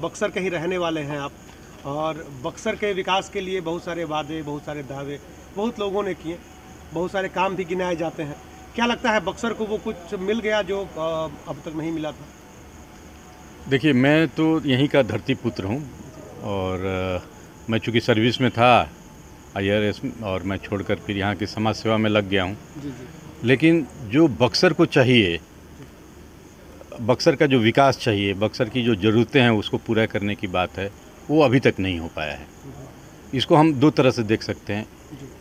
बक्सर के ही रहने वाले हैं आप। और बक्सर के विकास के लिए बहुत सारे वादे बहुत सारे दावे बहुत लोगों ने किए बहुत सारे काम भी गिनाए जाते हैं। क्या लगता है बक्सर को वो कुछ मिल गया जो अब तक नहीं मिला था? देखिए मैं तो यहीं का धरती पुत्र हूँ और मैं चूँकि सर्विस में था आई और मैं छोड़कर फिर यहाँ की समाज सेवा में लग गया हूँ। लेकिन जो बक्सर को चाहिए बक्सर का जो विकास चाहिए, बक्सर की जो ज़रूरतें हैं, उसको पूरा करने की बात है, वो अभी तक नहीं हो पाया है। इसको हम दो तरह से देख सकते हैं।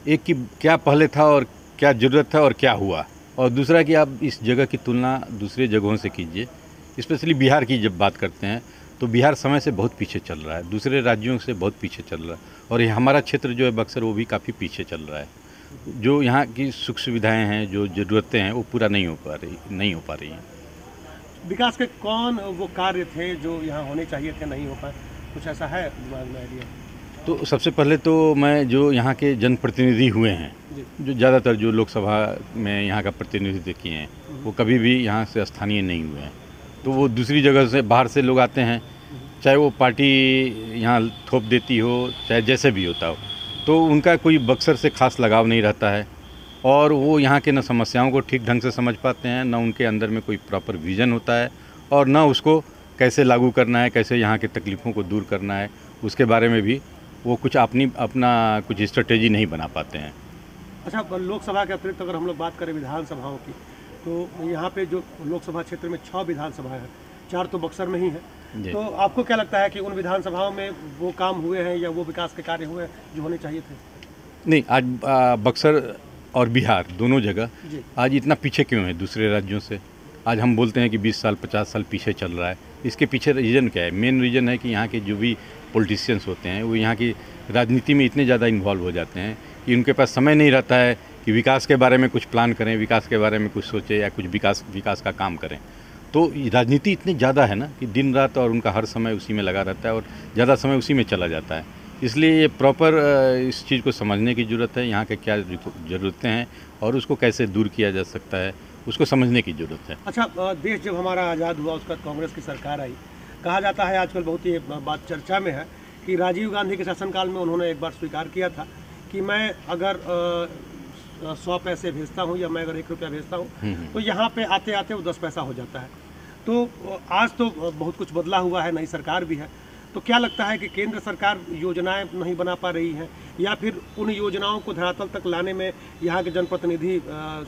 एक कि क्या पहले था और क्या ज़रूरत था और क्या हुआ, और दूसरा कि आप इस जगह की तुलना दूसरे जगहों से कीजिए। स्पेशली बिहार की जब बात करते हैं तो बिहार समय से बहुत पीछे चल रहा है, दूसरे राज्यों से बहुत पीछे चल रहा है, और ये हमारा क्षेत्र जो है बक्सर, वो भी काफ़ी पीछे चल रहा है। जो यहाँ की सुख सुविधाएँ हैं, जो ज़रूरतें हैं, वो पूरा नहीं हो पा रही, नहीं हो पा रही हैं। विकास के कौन वो कार्य थे जो यहाँ होने चाहिए थे नहीं हो पाए? कुछ ऐसा है दिमाग में आइडिया तो सबसे पहले तो मैं जो यहाँ के जनप्रतिनिधि हुए हैं जो। ज़्यादातर जो लोकसभा में यहाँ का प्रतिनिधित्व किए हैं वो कभी भी यहाँ से स्थानीय नहीं हुए हैं। तो वो दूसरी जगह से बाहर से लोग आते हैं चाहे वो पार्टी यहाँ थोप देती हो चाहे जैसे भी होता हो। तो उनका कोई बक्सर से खास लगाव नहीं रहता है। और वो यहाँ के न समस्याओं को ठीक ढंग से समझ पाते हैं न उनके अंदर में कोई प्रॉपर विज़न होता है और न उसको कैसे लागू करना है कैसे यहाँ की तकलीफ़ों को दूर करना है उसके बारे में भी वो कुछ अपनी अपना कुछ स्ट्रेटेजी नहीं बना पाते हैं। अच्छा लोकसभा के अतिरिक्त अगर हम लोग बात करें विधानसभाओं की तो यहाँ पे जो लोकसभा क्षेत्र में छः विधानसभाएँ हैं चार तो बक्सर में ही है। तो आपको क्या लगता है कि उन विधानसभाओं में वो काम हुए हैं या वो विकास के कार्य हुए हैं जो होने चाहिए थे? नहीं आज बक्सर और बिहार दोनों जगह। आज इतना पीछे क्यों है दूसरे राज्यों से? आज हम बोलते हैं कि 20 साल 50 साल पीछे चल रहा है। इसके पीछे रीज़न क्या है? मेन रीज़न है कि यहाँ के जो भी पॉलिटिशियंस होते हैं वो यहाँ की राजनीति में इतने ज़्यादा इन्वॉल्व हो जाते हैं कि उनके पास समय नहीं रहता है कि विकास के बारे में कुछ प्लान करें विकास के बारे में कुछ सोचें या कुछ विकास विकास का काम करें। तो राजनीति इतनी ज़्यादा है ना कि दिन रात और उनका हर समय उसी में लगा रहता है और ज़्यादा समय उसी में चला जाता है। इसलिए ये प्रॉपर इस चीज़ को समझने की ज़रूरत है। यहाँ के क्या ज़रूरतें हैं और उसको कैसे दूर किया जा सकता है उसको समझने की ज़रूरत है। अच्छा देश जब हमारा आज़ाद हुआ उसका कांग्रेस की सरकार आई। कहा जाता है आजकल बहुत ही बात चर्चा में है कि राजीव गांधी के शासनकाल में उन्होंने एक बार स्वीकार किया था कि मैं अगर सौ पैसे भेजता हूँ या मैं अगर एक रुपया भेजता हूँ तो यहाँ पे आते आते वो दस पैसा हो जाता है। तो आज तो बहुत कुछ बदला हुआ है नई सरकार भी है। तो क्या लगता है कि केंद्र सरकार योजनाएँ नहीं बना पा रही है या फिर उन योजनाओं को धरातल तक लाने में यहाँ के जनप्रतिनिधि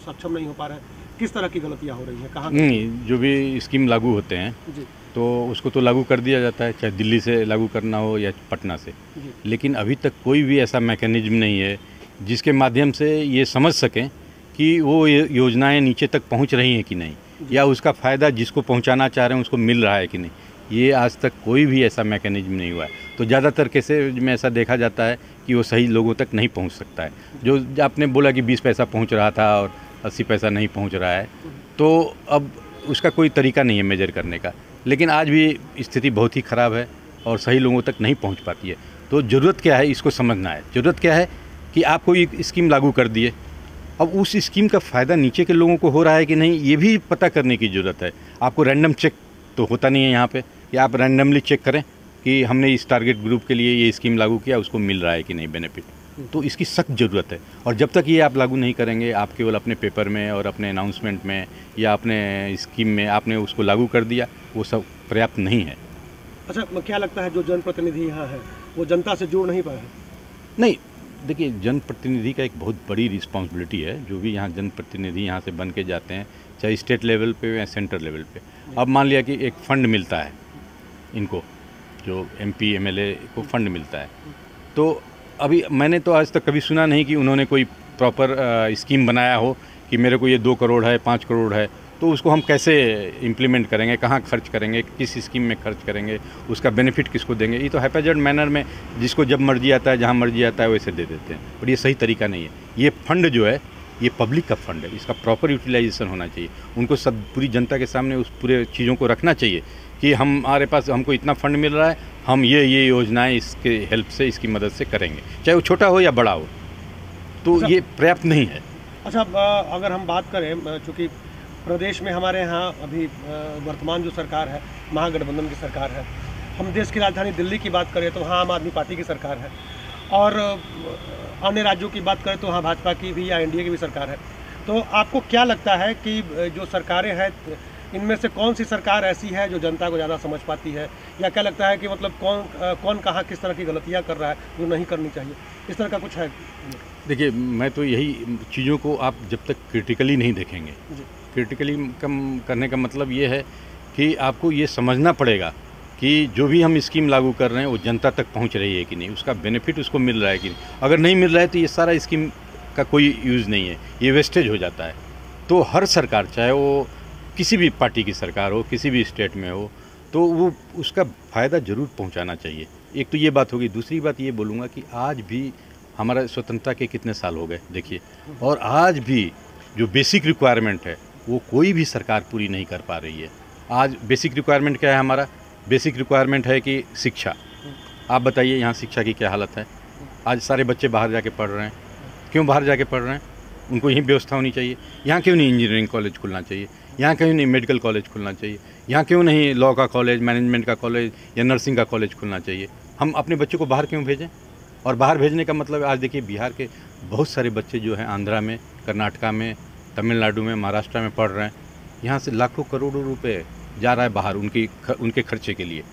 सक्षम नहीं हो पा रहे हैं? किस तरह की गलतियाँ हो रही हैं? कहाँ नहीं जो भी स्कीम लागू होते हैं जी। तो उसको तो लागू कर दिया जाता है चाहे दिल्ली से लागू करना हो या पटना से। लेकिन अभी तक कोई भी ऐसा मैकेनिज्म नहीं है जिसके माध्यम से ये समझ सकें कि वो योजनाएँ नीचे तक पहुँच रही हैं कि नहीं या उसका फ़ायदा जिसको पहुंचाना चाह रहे हैं उसको मिल रहा है कि नहीं। ये आज तक कोई भी ऐसा मैकेनिज्म नहीं हुआ है। तो ज़्यादातर केसे में ऐसा देखा जाता है कि वो सही लोगों तक नहीं पहुँच सकता है। जो आपने बोला कि बीस पैसा पहुँच रहा था और अस्सी पैसा नहीं पहुँच रहा है तो अब उसका कोई तरीका नहीं है मेजर करने का। लेकिन आज भी स्थिति बहुत ही ख़राब है और सही लोगों तक नहीं पहुँच पाती है। तो ज़रूरत क्या है इसको समझना है। ज़रूरत क्या है कि आप कोई स्कीम लागू कर दिए। अब उस स्कीम का फ़ायदा नीचे के लोगों को हो रहा है कि नहीं, ये भी पता करने की ज़रूरत है। आपको रैंडम चेक तो होता नहीं है यहाँ पे। कि आप रैंडमली चेक करें कि हमने इस टारगेट ग्रुप के लिए ये स्कीम लागू किया उसको मिल रहा है कि नहीं बेनिफिट तो इसकी सख्त ज़रूरत है। और जब तक ये आप लागू नहीं करेंगे आप केवल अपने पेपर में और अपने अनाउंसमेंट में या अपने स्कीम में आपने उसको लागू कर दिया वो सब पर्याप्त नहीं है। अच्छा क्या लगता है जो जनप्रतिनिधि यहाँ है वो जनता से जुड़ नहीं पाए? नहीं देखिए जनप्रतिनिधि का एक बहुत बड़ी रिस्पॉन्सिबिलिटी है जो भी यहाँ जनप्रतिनिधि यहाँ से बन के जाते हैं चाहे स्टेट लेवल पे या सेंटर लेवल पे। अब मान लिया कि एक फंड मिलता है इनको, जो M P M L A को फंड मिलता है। तो अभी मैंने तो आज तक कभी सुना नहीं कि उन्होंने कोई प्रॉपर स्कीम बनाया हो कि मेरे को ये दो करोड़ है, पाँच करोड़ है तो उसको हम कैसे इम्प्लीमेंट करेंगे, कहाँ खर्च करेंगे, किस स्कीम में खर्च करेंगे, उसका बेनिफिट किसको देंगे? ये तो हैपेजर्ड मैनर में जिसको जब मर्ज़ी आता है, जहाँ मर्ज़ी आता है, वैसे दे देते हैं। पर ये सही तरीका नहीं है। ये फंड जो है, ये पब्लिक का फंड है। इसका प्रॉपर यूटिलाइजेशन होना चाहिए। उनको सब पूरी जनता के सामने उस पूरे चीज़ों को रखना चाहिए। कि हम हमारे पास हमको इतना फंड मिल रहा है हम ये ये योजनाएँ इसके हेल्प से इसकी मदद से करेंगे। चाहे वो छोटा हो या बड़ा हो तो अच्छा। ये पर्याप्त नहीं है। अच्छा अगर हम बात करें चूँकि प्रदेश में हमारे यहाँ अभी वर्तमान जो सरकार है महागठबंधन की सरकार है हम देश की राजधानी दिल्ली की बात करें तो वहाँ आम आदमी पार्टी की सरकार है। और अन्य राज्यों की बात करें तो वहाँ भाजपा की भी या एनडीए की भी सरकार है। तो आपको क्या लगता है कि जो सरकारें हैं इनमें से कौन सी सरकार ऐसी है जो जनता को ज़्यादा समझ पाती है? या क्या लगता है कि मतलब कौन कौन कहाँ किस तरह की गलतियाँ कर रहा है जो नहीं करनी चाहिए? इस तरह का कुछ है? देखिए मैं तो यही चीज़ों को आप जब तक क्रिटिकली नहीं देखेंगे। क्रिटिकली कम करने का मतलब ये है कि आपको ये समझना पड़ेगा कि जो भी हम स्कीम लागू कर रहे हैं वो जनता तक पहुँच रही है कि नहीं उसका बेनिफिट उसको मिल रहा है कि नहीं। अगर नहीं मिल रहा है तो ये सारा स्कीम का कोई यूज़ नहीं है ये वेस्टेज हो जाता है। तो हर सरकार चाहे वो किसी भी पार्टी की सरकार हो, किसी भी स्टेट में हो तो वो उसका फ़ायदा ज़रूर पहुंचाना चाहिए। एक तो ये बात होगी, दूसरी बात ये बोलूँगा कि आज भी हमारा स्वतंत्रता के कितने साल हो गए, देखिए। और आज भी जो बेसिक रिक्वायरमेंट है, वो कोई भी सरकार पूरी नहीं कर पा रही है। आज बेसिक रिक्वायरमेंट क्या है हमारा? बेसिक रिक्वायरमेंट है कि शिक्षा। आप बताइए यहाँ शिक्षा की क्या हालत है? आज सारे बच्चे बाहर जाके पढ़ रहे हैं। क्यों बाहर जाके पढ़ रहे हैं? उनको यहीं व्यवस्था होनी चाहिए। यहाँ क्यों नहीं इंजीनियरिंग कॉलेज खुलना चाहिए? यहाँ क्यों नहीं मेडिकल कॉलेज खुलना चाहिए। यहाँ क्यों नहीं लॉ का कॉलेज मैनेजमेंट का कॉलेज या नर्सिंग का कॉलेज खुलना चाहिए? हम अपने बच्चों को बाहर क्यों भेजें? और बाहर भेजने का मतलब आज देखिए बिहार के बहुत सारे बच्चे जो हैं आंध्रा में, कर्नाटका में, तमिलनाडु में, महाराष्ट्र में पढ़ रहे हैं। यहाँ से लाखों करोड़ों रुपये जा रहा है बाहर उनकी उनके खर्चे के लिए।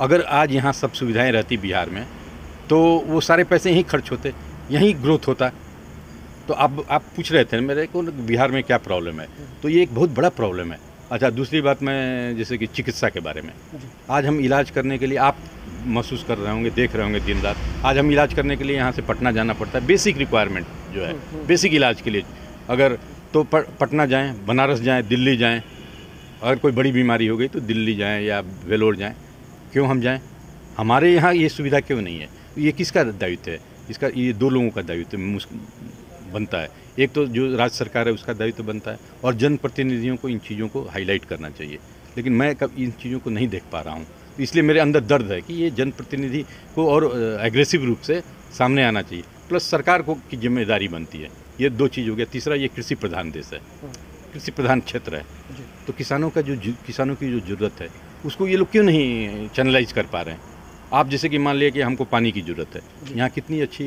अगर आज यहाँ सब सुविधाएँ रहती बिहार में तो वो सारे पैसे यहीं खर्च होते, यहीं ग्रोथ होता। तो अब आप पूछ रहे थे मेरे को बिहार में क्या प्रॉब्लम है? तो ये एक बहुत बड़ा प्रॉब्लम है। अच्छा दूसरी बात मैं जैसे कि चिकित्सा के बारे में। आज हम इलाज करने के लिए आप महसूस कर रहे होंगे देख रहे होंगे दिन रात आज हम इलाज करने के लिए यहाँ से पटना जाना पड़ता है। बेसिक रिक्वायरमेंट जो है बेसिक इलाज के लिए। अगर तो पटना जाएँ बनारस जाएँ दिल्ली जाएँ अगर कोई बड़ी बीमारी हो गई तो दिल्ली जाएँ या वेलोर जाएँ। क्यों हम जाएँ? हमारे यहाँ ये सुविधा क्यों नहीं है? ये किसका दायित्व है? इसका ये दो लोगों का दायित्व बनता है। एक तो जो राज्य सरकार है उसका दायित्व तो बनता है और जनप्रतिनिधियों को इन चीज़ों को हाईलाइट करना चाहिए। लेकिन मैं कब इन चीज़ों को नहीं देख पा रहा हूँ। इसलिए मेरे अंदर दर्द है कि ये जनप्रतिनिधि को और एग्रेसिव रूप से सामने आना चाहिए। प्लस सरकार को की ज़िम्मेदारी बनती है। ये दो चीज़ हो गया। तीसरा ये कृषि प्रधान देश है। कृषि प्रधान क्षेत्र है। तो किसानों का जो किसानों की जो ज़रूरत है उसको ये लोग क्यों नहीं चैनलाइज कर पा रहे हैं? आप जैसे कि मान लिया कि हमको पानी की ज़रूरत है। यहाँ कितनी अच्छी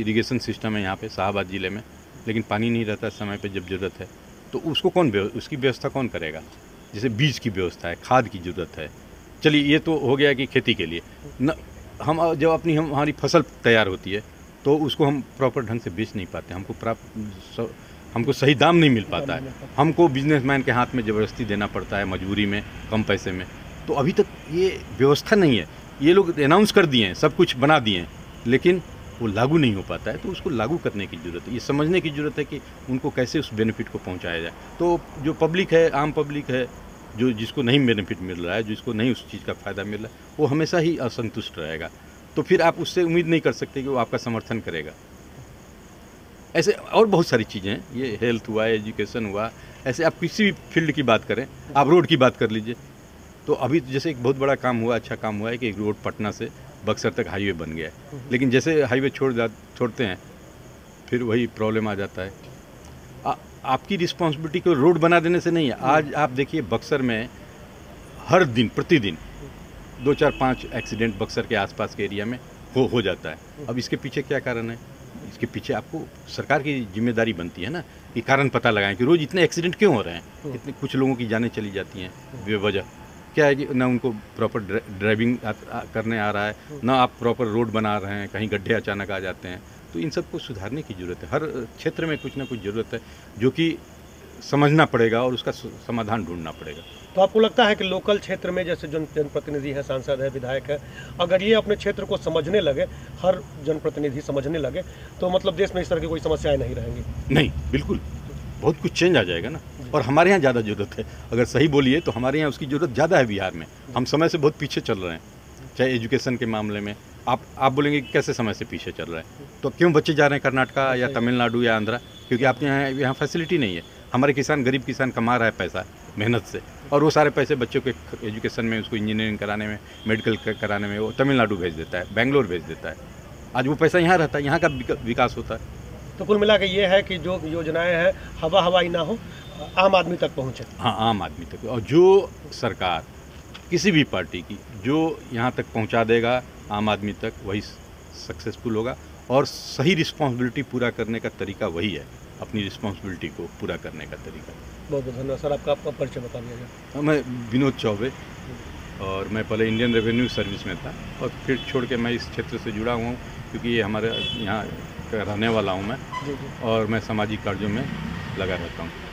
इरीगेशन सिस्टम है यहाँ पे शाहबाद ज़िले में लेकिन पानी नहीं रहता समय पे जब ज़रूरत है तो उसको कौन उसकी व्यवस्था कौन करेगा? जैसे बीज की व्यवस्था है खाद की ज़रूरत है। चलिए ये तो हो गया कि खेती के लिए। न हम जब अपनी हम हमारी फ़सल तैयार होती है तो उसको हम प्रॉपर ढंग से बेच नहीं पाते। हमको प्राप्त हमको सही दाम नहीं मिल पाता है। हमको बिजनेसमैन के हाथ में ज़बरदस्ती देना पड़ता है मजबूरी में कम पैसे में। तो अभी तक ये व्यवस्था नहीं है। ये लोग अनाउंस कर दिए हैं, सब कुछ बना दिए हैं, लेकिन वो लागू नहीं हो पाता है तो उसको लागू करने की ज़रूरत है। ये समझने की ज़रूरत है कि उनको कैसे उस बेनिफिट को पहुँचाया जाए। तो जो पब्लिक है, आम पब्लिक है, जो जिसको नहीं बेनिफिट मिल रहा है जिसको नहीं उस चीज़ का फ़ायदा मिल रहा है, वो हमेशा ही असंतुष्ट रहेगा। तो फिर आप उससे उम्मीद नहीं कर सकते कि वो आपका समर्थन करेगा। ऐसे और बहुत सारी चीज़ें हैं, ये हेल्थ हुआ एजुकेशन हुआ, ऐसे आप किसी भी फ़ील्ड की बात करें, आप रोड की बात कर लीजिए। तो अभी जैसे एक बहुत बड़ा काम हुआ अच्छा काम हुआ है कि एक रोड पटना से बक्सर तक हाईवे बन गया है। लेकिन जैसे हाईवे छोड़ जा छोड़ते हैं फिर वही प्रॉब्लम आ जाता है। आ, आपकी रिस्पॉन्सिबिलिटी को रोड बना देने से नहीं है। आज आप देखिए बक्सर में हर दिन प्रतिदिन दो चार पाँच एक्सीडेंट बक्सर के आसपास के एरिया में हो हो जाता है। अब इसके पीछे क्या कारण है? इसके पीछे आपको सरकार की ज़िम्मेदारी बनती है ना कि कारण पता लगाएँ कि रोज़ इतने एक्सीडेंट क्यों हो रहे हैं? इतने कुछ लोगों की जानें चली जाती हैं बेवजह। क्या है कि ना उनको प्रॉपर ड्राइविंग करने आ रहा है ना आप प्रॉपर रोड बना रहे हैं कहीं गड्ढे अचानक आ जाते हैं तो इन सबको सुधारने की ज़रूरत है। हर क्षेत्र में कुछ ना कुछ ज़रूरत है जो कि समझना पड़ेगा और उसका समाधान ढूंढना पड़ेगा। तो आपको लगता है कि लोकल क्षेत्र में जैसे जन जनप्रतिनिधि है सांसद है विधायक है अगर ये अपने क्षेत्र को समझने लगे हर जनप्रतिनिधि समझने लगे तो मतलब देश में इस तरह की कोई समस्याएँ नहीं रहेंगी? नहीं बिल्कुल। बहुत कुछ चेंज आ जाएगा ना। और हमारे यहाँ ज़्यादा ज़रूरत है। अगर सही बोलिए तो हमारे यहाँ उसकी ज़रूरत ज़्यादा है बिहार में। हम समय से बहुत पीछे चल रहे हैं, चाहे एजुकेशन के मामले में। आप आप बोलेंगे कैसे समय से पीछे चल रहे हैं? तो क्यों बच्चे जा रहे हैं कर्नाटका या तमिलनाडु या आंध्रा? क्योंकि आपके यहाँ यहाँ फैसिलिटी नहीं है। हमारे किसान, गरीब किसान कमा रहा है पैसा, मेहनत से। और वो सारे पैसे बच्चों के एजुकेशन में, उसको इंजीनियरिंग कराने में मेडिकल कराने में वो तमिलनाडु भेज देता है, बेंगलोर भेज देता है। आज वो पैसा यहाँ रहता है, यहाँ का विकास होता है। तो कुल मिला के ये है कि जो योजनाएँ हैं हवा हवाई ना हो आम आदमी तक पहुँचे। हाँ आम आदमी तक। और जो सरकार किसी भी पार्टी की जो यहाँ तक पहुँचा देगा आम आदमी तक वही सक्सेसफुल होगा। और सही रिस्पॉन्सिबिलिटी पूरा करने का तरीका वही है। अपनी रिस्पॉन्सिबिलिटी को पूरा करने का तरीका। बहुत बहुत धन्यवाद सर। आपका आपका परिचय बता दिया जाए मैं विनोद चौबे और मैं पहले इंडियन रेवेन्यू सर्विस में था और फिर छोड़ के मैं इस क्षेत्र से जुड़ा हुआ हूँ क्योंकि ये हमारे यहाँ रहने वाला हूँ मैं और मैं सामाजिक कार्यों में लगा रहता हूँ।